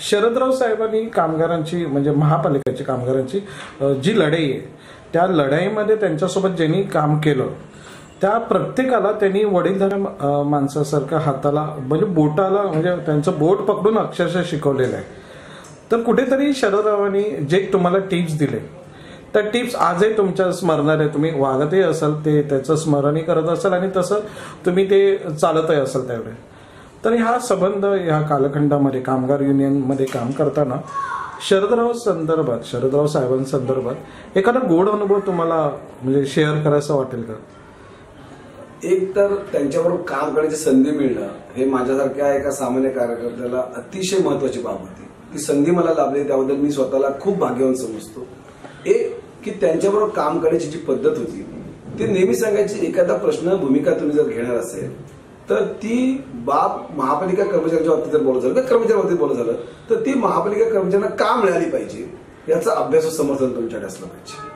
शरदराव साहेबांनी कामगारांची म्हणजे महापालिकेची कामगारांची जी लढाई आहे त्या लढाईमध्ये त्यांच्यासोबत ज्यांनी काम केलं त्या प्रत्येकाला त्यांनी वडीलधाऱ्या माणसासारखं हाताला म्हणजे बोटाला म्हणजे त्यांचं बोट पकडून अक्षरशः शिकवलेलं आहे. तर कुठेतरी शरदरावांनी जे तुम्हाला टिप्स दिले त्या टिप्स आजही तुमच्या स्मरणात आहे. तुम्ही वागतही असाल ते त्याचं स्मरणही करत असाल आणि तसं तुम्ही ते चालतही असाल त्यावेळी. तर हा संबंध ह्या कालखंडामध्ये कामगार युनियनमध्ये काम करताना शरदराव संदर्भात शरदराव साहेबांसंदर्भात एखादा गोड अनुभव तुम्हाला म्हणजे शेअर करायचा वाटेल का? एक तर त्यांच्याबरोबर काम करण्याची संधी मिळणं हे माझ्यासारख्या एका सामान्य कार्यकर्त्याला अतिशय महत्वाची बाब होती. ती संधी मला लाभली त्याबद्दल मी स्वतःला खूप भाग्यवान समजतो. एक की त्यांच्याबरोबर काम करण्याची जी पद्धत होती ती नेहमी सांगायची एखादा प्रश्न भूमिका तुम्ही जर घेणार असेल तर ती बाब महापालिका कर्मचाऱ्यांच्या बाबतीत जर बोलत झालं तर कर्मचाऱ्या बाबतीत बोलत झालं तर ती महापालिका कर्मचाऱ्यांना का मिळाली पाहिजे? याचा अभ्यास समर्थन तुमच्याकडे असलं पाहिजे.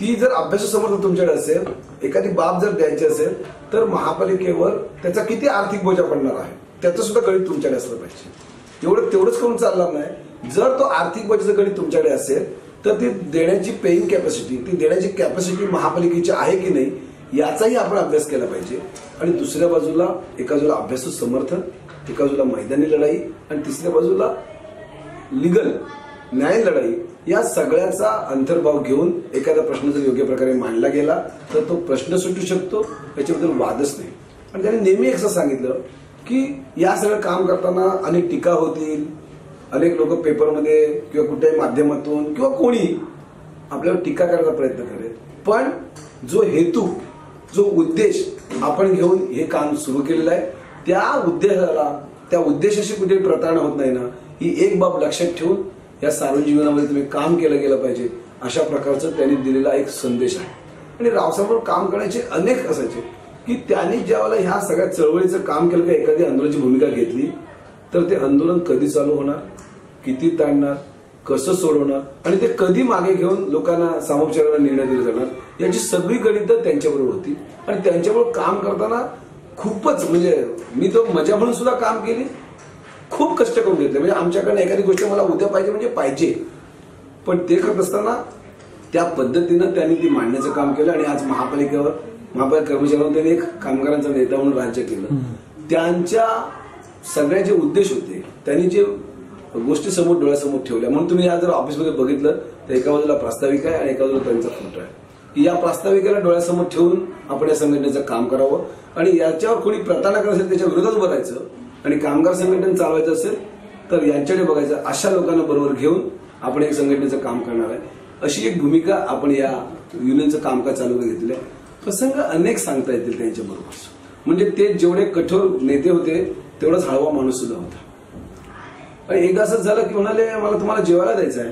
ती जर अभ्यास समर्थन तुमच्याकडे असेल एखादी बाब जर द्यायची असेल तर महापालिकेवर त्याचा किती आर्थिक बोजा पडणार आहे? त्याचं सुद्धा गणित तुमच्याकडे असलं पाहिजे. एवढं तेवढंच करून चालणार नाही. जर तो आर्थिक बोजाचं गणित तुमच्याकडे असेल तर ती देण्याची पेईंग कॅपॅसिटी ती देण्याची कॅपॅसिटी महापालिकेची आहे की नाही याचाही आपण अभ्यास केला पाहिजे. आणि दुसऱ्या बाजूला एका बाजूला अभ्यासू समर्थन एका बाजूला मैदानी लढाई आणि तिसऱ्या बाजूला लिगल न्याय लढाई या सगळ्याचा अंतर्भाव घेऊन एखादा प्रश्न जर योग्य प्रकारे मांडला गेला तर तो प्रश्न सुटू शकतो. याच्याबद्दल वादच नाही. आणि त्याने नेहमी असं सांगितलं की या सगळं काम करताना अनेक टीका होतील अनेक लोक पेपरमध्ये किंवा कुठल्याही माध्यमातून किंवा कोणी आपल्यावर टीका करायचा प्रयत्न करेल. पण जो हेतू जो उद्देश आपण घेऊन हे काम सुरू केलेलं आहे त्या उद्देशाला त्या उद्देशाशी कुठे प्रतारणा होत नाही ना ही एक बाब लक्षात ठेवून या सार्वजनिक जीवनामध्ये तुम्ही काम केलं गेलं पाहिजे अशा प्रकारचं त्यांनी दिलेला एक संदेश आहे. आणि रावसाहेब काम करण्याचे अनेक असायचे की त्यांनी ज्यावेळेला ह्या सगळ्या चळवळीचं काम केलं का एखादी आंदोलनाची भूमिका घेतली तर ते आंदोलन कधी चालू होणार किती ताणणार कसं सोडवणार आणि ते कधी मागे घेऊन लोकांना सामोपचाराला निर्णय दिले जाणार याची सगळी गणितं त्यांच्याबरोबर होती. आणि त्यांच्याबरोबर काम करताना खूपच म्हणजे मी तो मजा म्हणून सुद्धा काम केली. खूप कष्ट करून घेतले. म्हणजे आमच्याकडे एखादी गोष्ट मला उद्या पाहिजे म्हणजे पाहिजे. पण ते करत असताना त्या पद्धतीनं त्यांनी ती मांडण्याचं काम केलं आणि आज महापालिकेवर महापालिका कर्मचाऱ्यांवर त्यांनी एक कामगारांचा नेता म्हणून राज्य केलं. त्यांच्या सगळ्या जे उद्देश होते त्यांनी जे गोष्टी समोर डोळ्यासमोर ठेवल्या. म्हणून तुम्ही या जर ऑफिसमध्ये बघितलं तर एका बाजूला प्रास्ताविक आहे आणि एका बाजूला त्यांचा फोटो आहे. या प्रास्ताविकेला डोळ्यासमोर ठेवून आपण या संघटनेचं काम करावं आणि याच्यावर कोणी प्रतारणा करत असेल त्याच्या विरोधात बघायचं आणि कामगार संघटन चालवायचं असेल तर यांच्याकडे बघायचं अशा लोकांना बरोबर घेऊन आपण एक संघटनेचं काम करणार आहे. अशी एक भूमिका आपण या युनियनचं कामकाज चालू घेतलेलं आहे. प्रसंग अनेक सांगता येतील त्यांच्या बरोबर म्हणजे ते जेवढे कठोर नेते होते तेवढाच हळवा माणूस सुद्धा होता. एकदा असंच झालं की म्हणाले मला तुम्हाला जेवायला द्यायचं आहे.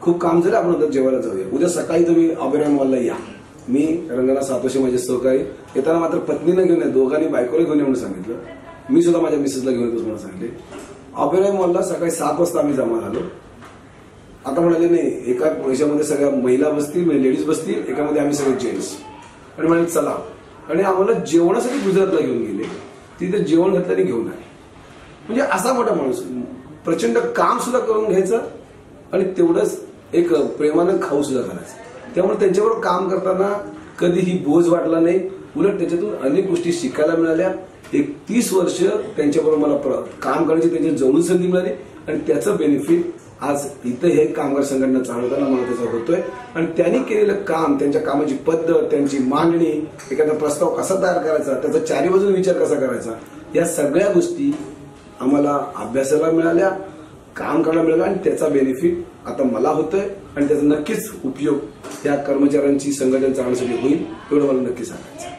खूप काम झालं आपण आता जेवायला जाऊया. उद्या सकाळी तुम्ही अभिराम मॉलला या. मी रंगना सातोशी माझे सहकारी येताना मात्र पत्नीनं घेऊन या दोघांनी बायकोला घेऊन या म्हणून सांगितलं. मी सुद्धा माझ्या मिसेसला घेऊन येतो म्हणून सांगितले. अभिराम मॉलला सकाळी सात वाजता आम्ही जमा झालो. आता म्हणाले नाही एका याच्यामध्ये सगळ्या महिला बसतील म्हणजे लेडीज बसतील एकामध्ये आम्ही सगळे जेंट्स आणि म्हणाले चला. आणि आम्हाला जेवणासाठी गुजरातला घेऊन गेले. तिथे जेवण घातलं घेऊन आले. म्हणजे असा मोठा माणूस प्रचंड काम सुद्धा करून घ्यायचं आणि तेवढंच एक प्रेमानं खाऊ सुद्धा घालायचं. त्यामुळे त्यांच्याबरोबर काम करताना कधीही बोज वाटला नाही. उलट त्याच्यातून अनेक गोष्टी शिकायला मिळाल्या. एक तीस वर्ष त्यांच्याबरोबर मला प्र- काम करण्याची त्यांची जवळून संधी मिळाली आणि त्याचं बेनिफिट आज इथं हे कामगार संघटना चालवताना मला त्याचा होतोय. आणि त्यांनी केलेलं काम त्यांच्या कामाची पद्धत त्यांची मांडणी एखादा प्रस्ताव कसा तयार करायचा त्याचा चारी बाजूने विचार कसा करायचा या सगळ्या गोष्टी आम्हाला अभ्यासाला मिळाल्या काम करायला मिळालं आणि त्याचा बेनिफिट आता मला होतोय आणि त्याचा नक्कीच उपयोग या कर्मचाऱ्यांची संघटन चालण्यासाठी होईल एवढं मला नक्की सांगायचं